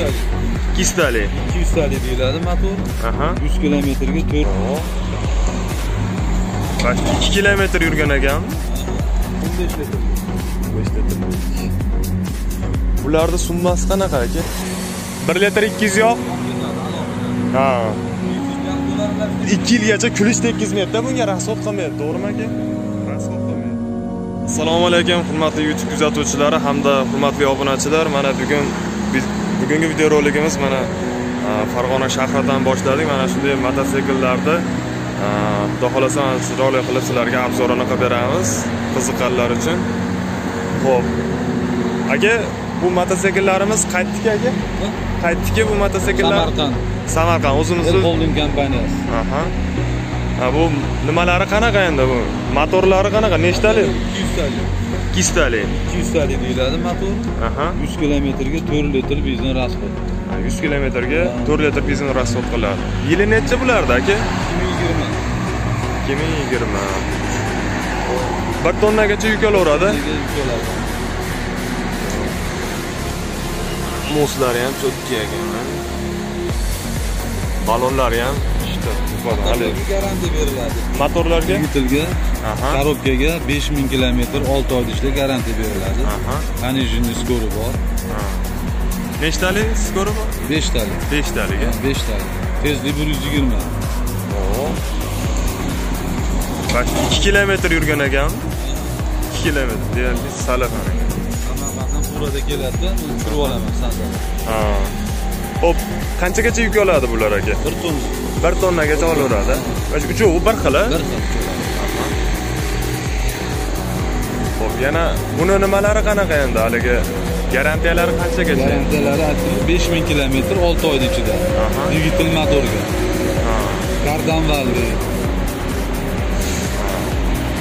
ikkitalik ikki yuztalik deyiladi motor. Aha. Yuz kilometrga to'rt. Bak, ikki kilometr yurgan ekan o'n besh litr. Besh litr. Bularni summasi qanaqa aka? Bir litr ikki yuz yoq. Ha. Ikki yilgacha kulish tekkizmaydida bunga. Rasxod qilmaydi to'g'rimi aka? Rasxod qilmaydi assalomu alaykum hurmatli youtube kuzatuvchilari hamda hurmatli obunachilar. Mana bugun bugungi videorolikimiz mana a, farg'ona shahridan boshladik. Mana shunday mototsikllarni a, xudo xohlasa mana chiroyli qilib sizlarga obzorini qilib beramiz qiziqqanlar uchun. Ho'p aka bu mototsikllarimiz qaytdiki aka? Qaytdiki bu mototsikllar? Samarqand. Samarqand o'zimizni holding kompaniyasi. Aha. Ha bu nimalari qanaqa endi bu? Motorlari qanaqa nechtalik ikki yuztalik ikki yuztalik ikki yuztalik deyiladi motor aha. Yuz kilometrga to'rt litr benzin rasxod yuz kilometrga to'rt litr benzin rasxod qiladi yili necha bularda aka? Ikki ming yigirma. Ikki ming yigirma. Bir tonnagacha yuk olaveradi moslari ham cho'tka ekan ballonlari ham ishda haligi garantiya beriladi. Motorlarga? Dvigatelga korobkaga besh ming kilometr olti oyda ishlab garantiya beriladi. Пониженный skori bor. Nechtalik skori bor? Beshtalik beshtalik beshtalik tezlik bir yuz yigirma. 2 kilometr yurgan ekan 2 kilometr deyarli salafan ekan burada keladida men tushirib olaman sandalga ha hop qanchagacha yuk oladi bular aka? Bir ton. Bir tonnagacha olaveradi Mana shu uchovi bir xil bir xil hop yana buni nimalari qanaqa endi haligi? Garantiyalari qanchagacha? Garantiyalari aytdim besh ming kilometr olti oyda ichida. Dvigatel motorga ha. Kardan valli.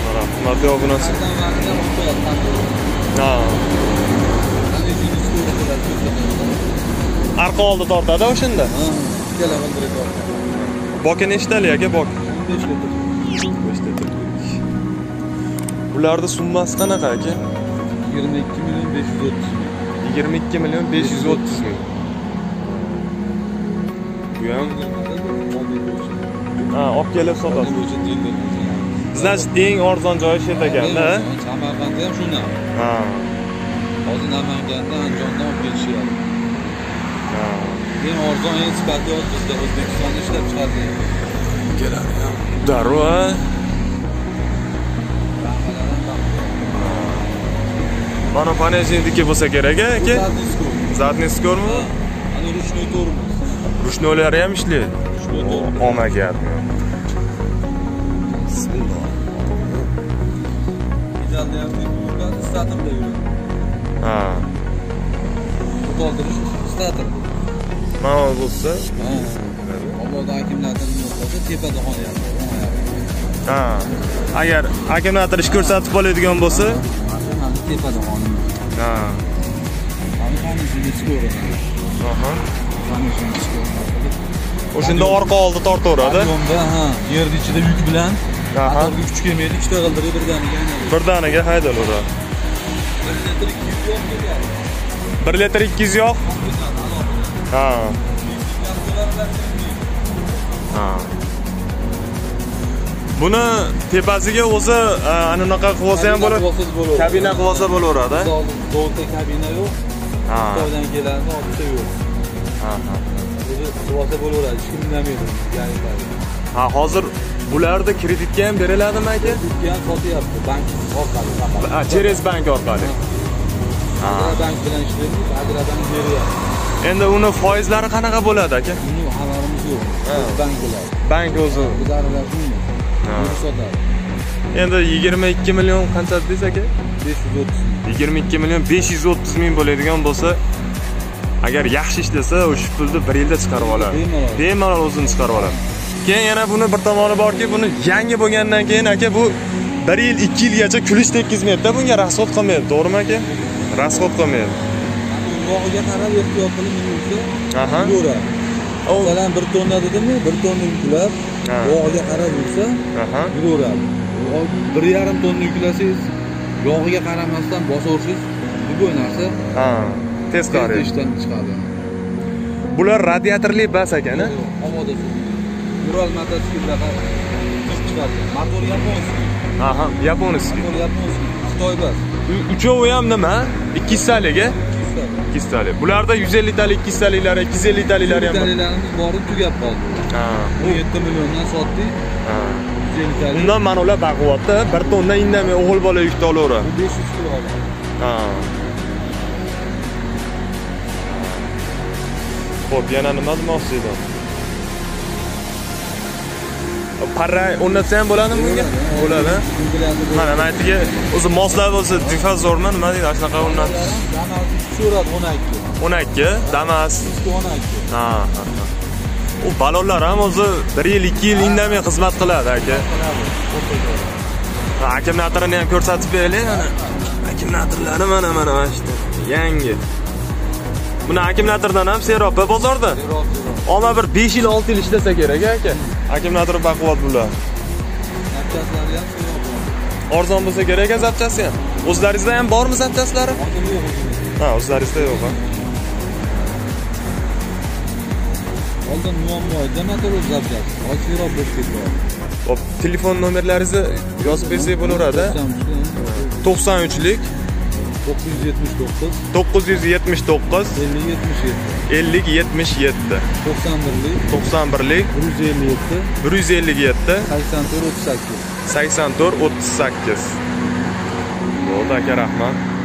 Mana hurmatli obunachi ha arqa oldi tortadi o'shanda ikkala g'ildirak bor boka nechtalik aka bok? Besh litr. Bularni summasi qanaqa aka? Yigirma ikki million besh yuz o'ttiz ming. Yigirma ikki million besh yuz o'ttiz ming. Bu ham ha olib kelib sotadi значит eng arzon joyi shu yerda ekanda samarqandda ham shunaqa ha. Hozir namanganda andijondan olib kelishyapti arzon eng sifati hozir bizda o'zbekistonda ishlab chiqarilgan darrov a mana пониженники bo'lsa kerak a aka? Скорmi ana ручной tormoz rushnolari ham ishlaydi statorda yuradi. Ha. To'ldirish stator mana bo'lsa? Allohdan akkumulyatorni yo'qlasa tepada qonyapti ha. Agar akkumulyator ish ko'rsatib qoladigan bo'lsa? Tepada qonyapti ha. O'shanda orqa oldi tortaveradi. ha yerni ichida yuk bilan. Motorga kuch kelmaydi ikkita g'ildirak birdaniga birdaniga haydaveradi bir litr ikki yuz yo'q. Ha. Ha. Buni tepasiga o'zi a, anaqa qilib olsa ham bo'ladi. Kabina qilib olsa bo'laveradi. Dolda kabina yo'q. ha. Xitoydan keladi, oltita yo'q. ha ha. O'zi qilib olsa bo'laveradi, hech kim bilmaydi. Ha hozir bularni kreditga ham beriladimi aka? Turkiya ham sotyapti bank orqali через bank orqali ha bank bilan ishlaymiz, agrobank beryapti. endi uni foizlari qanaqa bo'ladi aka Buni xabarimiz yo'q. Bank biladi. bank o'zi Biz aralashmaymiz. Sotadi. endi yigirma ikki million qancha dedingiz aka 530 ming. yigirma ikki million besh yuz o'ttiz ming bo'ladigan bo'lsa agar yaxshi ishlasa o'sha pulni bir yilda chiqarib oladi Bemalol. bemalol o'zini chiqarib oladi keyin yana buni bir tomoni borki buni yangi bo'lgandan keyin aka bu bir yil ikki yilgacha kulish tekkizmaydida bunga rasxod qilmaydi to'g'rimi aka qilmaydi Yog'iga qarab ehtiyot qilib minibsa, aha. yuraveradi. Masalan, bir tonna dedimmi, bir tonna yuklab, Ha. yog'iga qarab yursa, yuraveradi. Bir yarim tonna yuklasangiz, yog'iga qaramasdan bosaversangiz, bu narsa ha tez qaraydi ishdan chiqadi. bular radiatorli bas ekan a havoda ural mototsikllarda kuch chiqargan motor yaponskiy aha yaponskiy motor yaponskiy xitoy bas U- uchovi ham nima? Ikki yuztalik a ikki yuztalik bularda yuz elliktalik ikki yuztaliklari ikki yuz elliktaliklari ham bor. Italiyalarimiz bori tugab qoldi. Ha. 17 milliondan sotdik ha. 150 talik undan mana ular baquvvatda bir tonna indamay o'g'il bola yukni olaveradi bu 500 kilo oladi. Ha. Ho'p yana nima demoqchi edim parra o'rnatsa ham bo'ladimi bunga bo'ladi mana maytiga o'zi moslab bo'lsa difazormi nima deydi shunaqa o'rnatish Surat 12 o'n ikki damas 12 ha ha u balonlar ham o'zi bir yil ikki yil indamay xizmat qiladi aka akkumulyatorni ham ko'rsatib beraylik mana akkumulyatorlari mana mana mana shu yangi buni akkumulyatordan ham seropa bozorda omma bir 5 yil 6 yil ishlasa kerak aka akkumulyator baquvvat bular Napchaslari ham yo'q. arzon bo'lsa kerak zapchasi ham o'zlaringizda ham bormi zapchaslari Hozir yo'q o'zimizda. ha o'zlaringizda yo'q Oldin muammo edi, motor o'zgargan. Hozirroq bo'lib ketdi. hop telefon nomerlaringizni yozib bersak bo'laveradi a? 93lik 979 979 50 77 50 77 91lik 91lik 157 157 84 38 84 38 bo'ldi aka rahmat